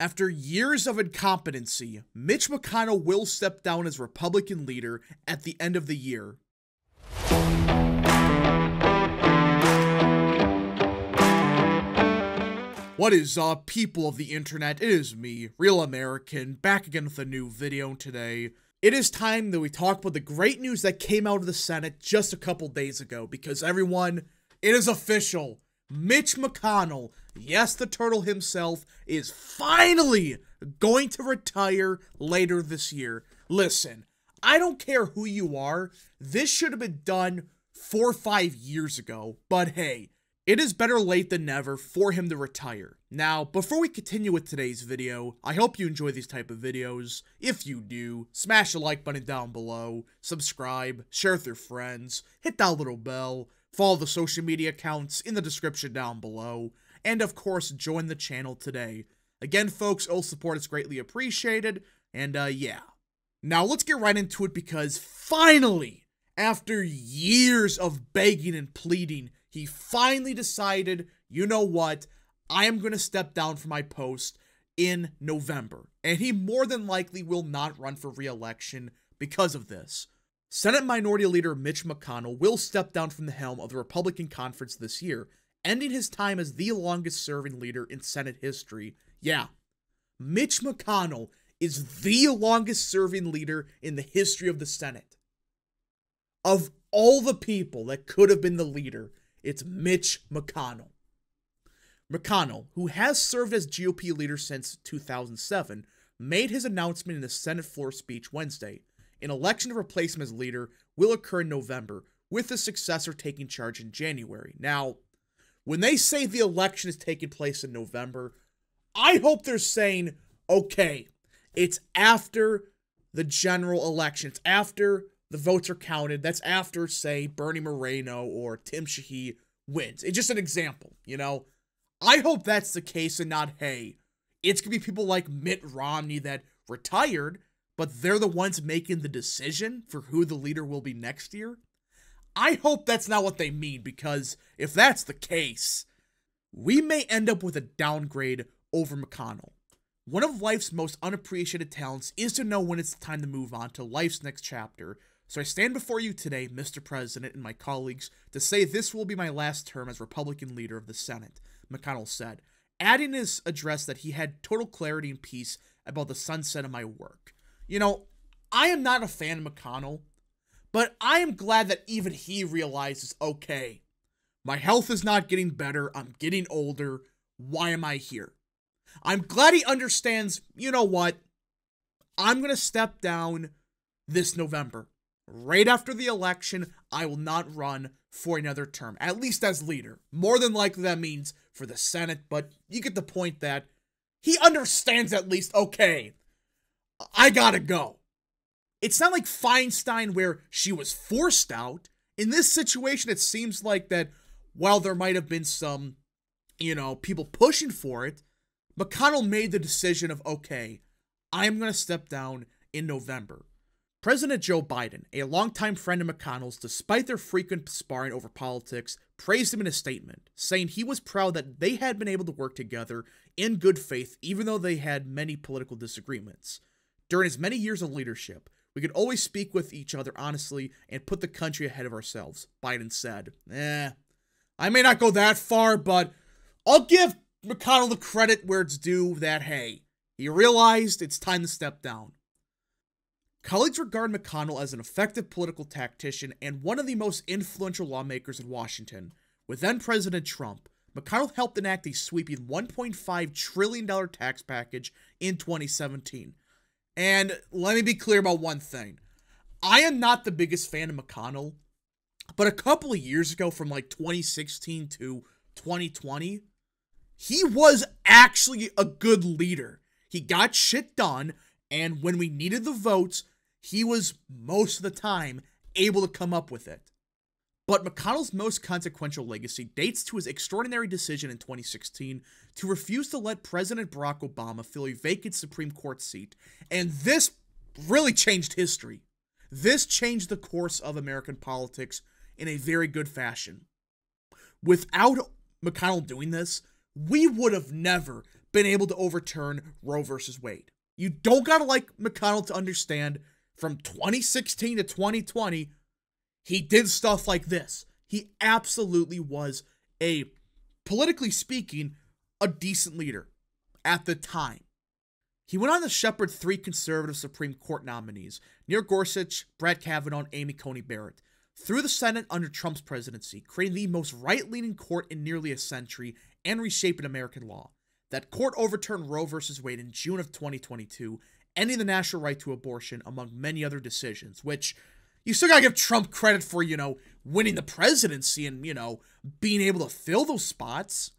After years of incompetency, Mitch McConnell will step down as Republican leader at the end of the year. What is up, people of the internet? It is me, Real American, back again with a new video today. It is time that we talk about the great news that came out of the Senate just a couple days ago because everyone, it is official. Mitch McConnell, yes, the turtle himself, is finally going to retire later this year. Listen, I don't care who you are, this should have been done four or five years ago, but hey, it is better late than never for him to retire. Now, before we continue with today's video, I hope you enjoy these type of videos. If you do, smash the like button down below, subscribe, share with your friends, hit that little bell, follow the social media accounts in the description down below, and of course, join the channel today. Again, folks, all support is greatly appreciated, and uh, yeah. Now, let's get right into it because finally, after years of begging and pleading, he finally decided, you know what, I am going to step down from my post in November. And he more than likely will not run for re election because of this. Senate Minority Leader Mitch McConnell will step down from the helm of the Republican conference this year, ending his time as the longest serving leader in Senate history. Yeah, Mitch McConnell is the longest serving leader in the history of the Senate. Of all the people that could have been the leader, it's Mitch McConnell. McConnell, who has served as GOP leader since 2007, made his announcement in a Senate floor speech Wednesday. An election to replace him as leader will occur in November, with the successor taking charge in January. Now, when they say the election is taking place in November, I hope they're saying, okay, it's after the general election. It's after the votes are counted. That's after, say, Bernie Moreno or Tim Sheehy wins. It's just an example, you know? I hope that's the case and not, hey, it's going to be people like Mitt Romney that retired, but they're the ones making the decision for who the leader will be next year. I hope that's not what they mean because if that's the case, we may end up with a downgrade over McConnell. One of life's most unappreciated talents is to know when it's time to move on to life's next chapter, so I stand before you today, Mr. President, and my colleagues, to say this will be my last term as Republican leader of the Senate, McConnell said, adding in his address that he had total clarity and peace about the sunset of my work. You know, I am not a fan of McConnell, but I am glad that even he realizes okay, my health is not getting better, I'm getting older, why am I here? I'm glad he understands, you know what? I'm going to step down this November right after the election, I will not run for another term, at least as leader. More than likely, that means for the Senate, but you get the point that he understands at least, okay, I gotta go. It's not like Feinstein where she was forced out. In this situation, it seems like that while there might have been some, you know, people pushing for it, McConnell made the decision of, okay, I'm gonna step down in November. President Joe Biden, a longtime friend of McConnell's, despite their frequent sparring over politics, praised him in a statement, saying he was proud that they had been able to work together in good faith even though they had many political disagreements. During his many years of leadership, we could always speak with each other honestly and put the country ahead of ourselves, Biden said. Eh, I may not go that far, but I'll give McConnell the credit where it's due that, hey, he realized it's time to step down. Colleagues regard McConnell as an effective political tactician and one of the most influential lawmakers in Washington. With then President Trump, McConnell helped enact a sweeping $1.5 trillion tax package in 2017. And let me be clear about one thing I am not the biggest fan of McConnell, but a couple of years ago, from like 2016 to 2020, he was actually a good leader. He got shit done and when we needed the votes, he was most of the time able to come up with it. But McConnell's most consequential legacy dates to his extraordinary decision in 2016 to refuse to let President Barack Obama fill a vacant Supreme Court seat, and this really changed history. This changed the course of American politics in a very good fashion. Without McConnell doing this, we would have never been able to overturn Roe versus Wade. You don't gotta like McConnell to understand from 2016 to 2020, he did stuff like this. He absolutely was a, politically speaking, a decent leader at the time. He went on to shepherd three conservative Supreme Court nominees, Neil Gorsuch, Brett Kavanaugh, and Amy Coney Barrett, through the Senate under Trump's presidency, creating the most right leaning court in nearly a century and reshaping American law. That court overturned Roe v. Wade in June of 2022, ending the national right to abortion, among many other decisions, which you still gotta give Trump credit for, you know, winning the presidency and, you know, being able to fill those spots.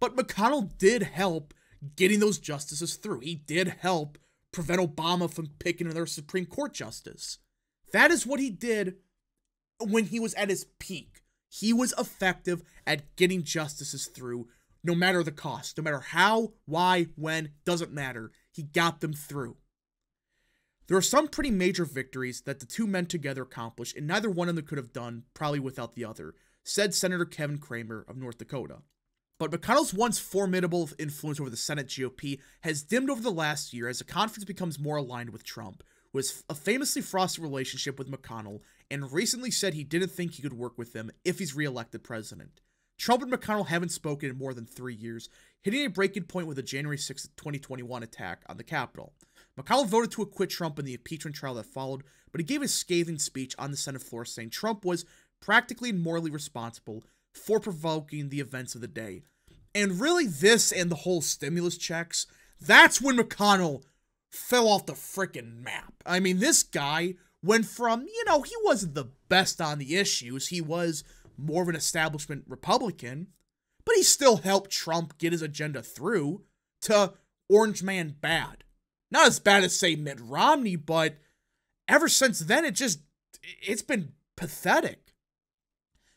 But McConnell did help getting those justices through. He did help prevent Obama from picking another Supreme Court justice. That is what he did when he was at his peak. He was effective at getting justices through no matter the cost, no matter how, why, when, doesn't matter. He got them through. There are some pretty major victories that the two men together accomplished, and neither one of them could have done, probably without the other, said Senator Kevin Cramer of North Dakota. But McConnell's once formidable influence over the Senate GOP has dimmed over the last year as the conference becomes more aligned with Trump, who has a famously frosty relationship with McConnell and recently said he didn't think he could work with him if he's reelected president. Trump and McConnell haven't spoken in more than three years, hitting a breaking point with the January 6, 2021 attack on the Capitol. McConnell voted to acquit Trump in the impeachment trial that followed, but he gave a scathing speech on the Senate floor saying Trump was practically and morally responsible for provoking the events of the day. And really, this and the whole stimulus checks, that's when McConnell fell off the freaking map. I mean, this guy went from, you know, he wasn't the best on the issues, he was more of an establishment Republican, but he still helped Trump get his agenda through, to Orange Man bad. Not as bad as, say, Mitt Romney, but ever since then, it just, it's been pathetic.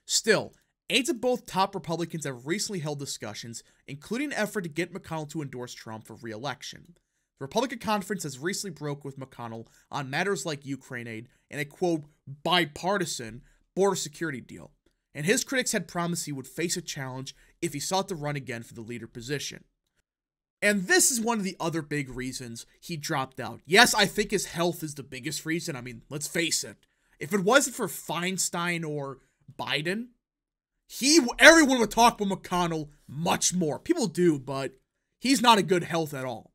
Still, aides of both top Republicans have recently held discussions, including an effort to get McConnell to endorse Trump for re-election. The Republican conference has recently broke with McConnell on matters like Ukraine aid and a quote bipartisan border security deal. And his critics had promised he would face a challenge if he sought to run again for the leader position. And this is one of the other big reasons he dropped out. Yes, I think his health is the biggest reason. I mean, let's face it. If it wasn't for Feinstein or Biden, he everyone would talk about McConnell much more. People do, but he's not in good health at all.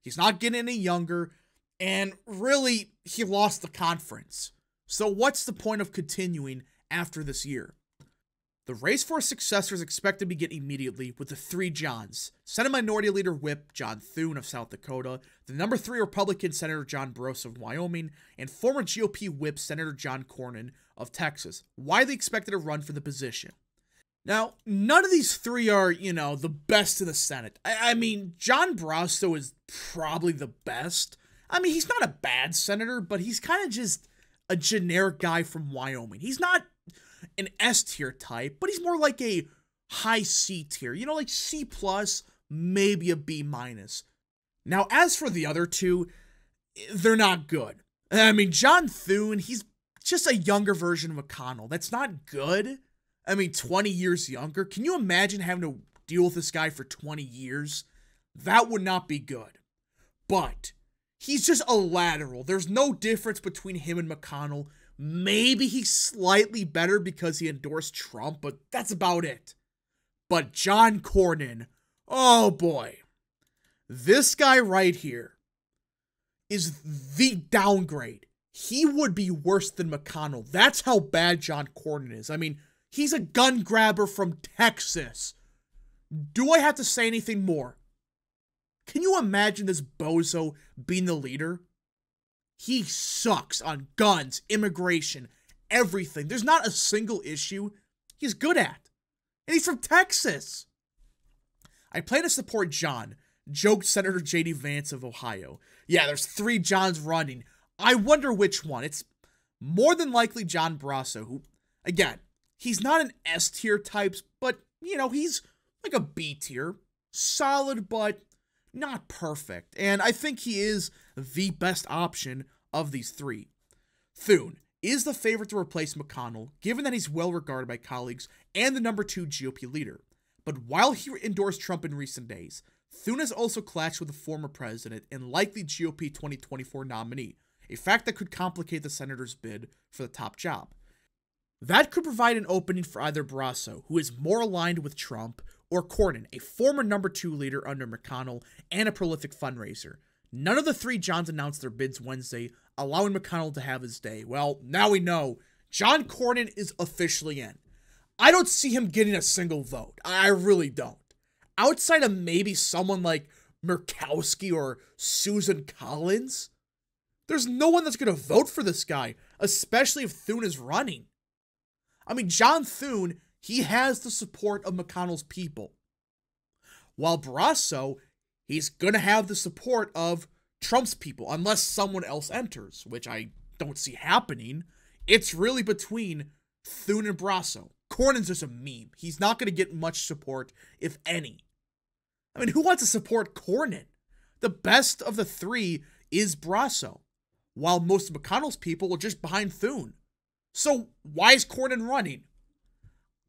He's not getting any younger, and really, he lost the conference. So what's the point of continuing after this year? The race for successor is expected to begin immediately with the three Johns Senate Minority Leader Whip John Thune of South Dakota, the number three Republican Senator John Barrasso of Wyoming, and former GOP Whip Senator John Cornyn of Texas, widely expected to run for the position. Now, none of these three are, you know, the best in the Senate. I, I mean, John Barrasso is probably the best. I mean, he's not a bad senator, but he's kind of just a generic guy from Wyoming. He's not an S tier type, but he's more like a high C tier. You know, like C plus, maybe a B minus. Now, as for the other two, they're not good. I mean, John Thune, he's just a younger version of McConnell. That's not good. I mean, 20 years younger. Can you imagine having to deal with this guy for 20 years? That would not be good. But he's just a lateral. There's no difference between him and McConnell. Maybe he's slightly better because he endorsed Trump, but that's about it. But John Cornyn, oh boy. This guy right here is the downgrade. He would be worse than McConnell. That's how bad John Cornyn is. I mean, he's a gun grabber from Texas. Do I have to say anything more? Can you imagine this bozo being the leader? He sucks on guns, immigration, everything. There's not a single issue he's good at. And he's from Texas. I plan to support John, joked Senator J.D. Vance of Ohio. Yeah, there's three Johns running. I wonder which one. It's more than likely John Barrasso, who, again, he's not an S tier type, but, you know, he's like a B tier. Solid, but not perfect. And I think he is the best option of these three. Thune is the favorite to replace McConnell, given that he's well regarded by colleagues and the number two GOP leader. But while he endorsed Trump in recent days, Thune has also clashed with the former president and likely GOP 2024 nominee, a fact that could complicate the senator's bid for the top job. That could provide an opening for either Barrasso, who is more aligned with Trump, or Cornyn, a former number two leader under McConnell and a prolific fundraiser. None of the three Johns announced their bids Wednesday, allowing McConnell to have his day. Well, now we know John Cornyn is officially in. I don't see him getting a single vote. I really don't. Outside of maybe someone like Murkowski or Susan Collins, there's no one that's going to vote for this guy, especially if Thune is running. I mean, John Thune, he has the support of McConnell's people. While Barrasso, he's going to have the support of Trump's people, unless someone else enters, which I don't see happening. It's really between Thune and Barrasso. Cornyn's just a meme. He's not going to get much support, if any. I mean, who wants to support Cornyn? The best of the three is Barrasso, while most of McConnell's people are just behind Thune. So why is Cornyn running?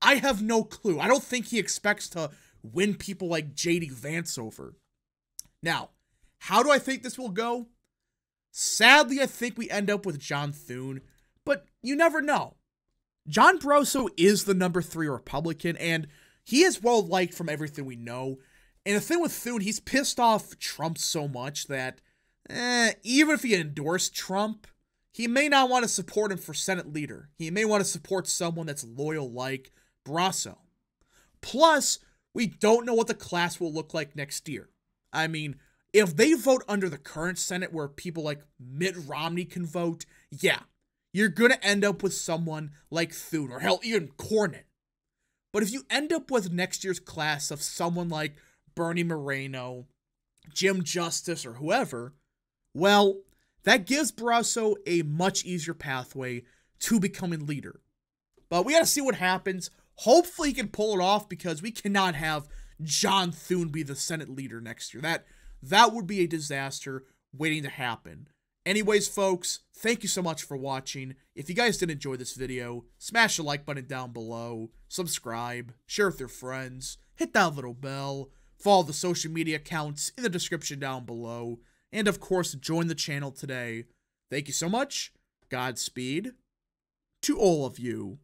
I have no clue. I don't think he expects to win people like JD Vance over. Now, how do I think this will go? Sadly, I think we end up with John Thune, but you never know. John Barrasso is the number three Republican, and he is well liked from everything we know. And the thing with Thune, he's pissed off Trump so much that eh, even if he endorsed Trump, he may not want to support him for Senate leader. He may want to support someone that's loyal like Barrasso. Plus, we don't know what the class will look like next year. I mean, if they vote under the current Senate where people like Mitt Romney can vote, yeah, you're going to end up with someone like Thune or hell, even Cornyn. But if you end up with next year's class of someone like Bernie Moreno, Jim Justice, or whoever, well, that gives Barrasso a much easier pathway to becoming leader. But we got to see what happens. Hopefully, he can pull it off because we cannot have John Thune be the Senate leader next year. That that would be a disaster waiting to happen. Anyways, folks, thank you so much for watching. If you guys did enjoy this video, smash the like button down below, subscribe, share with your friends, hit that little bell, follow the social media accounts in the description down below, and of course, join the channel today. Thank you so much. Godspeed to all of you.